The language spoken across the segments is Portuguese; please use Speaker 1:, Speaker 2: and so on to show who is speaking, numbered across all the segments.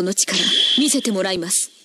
Speaker 1: その力見せてもらいます。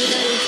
Speaker 1: Obrigado.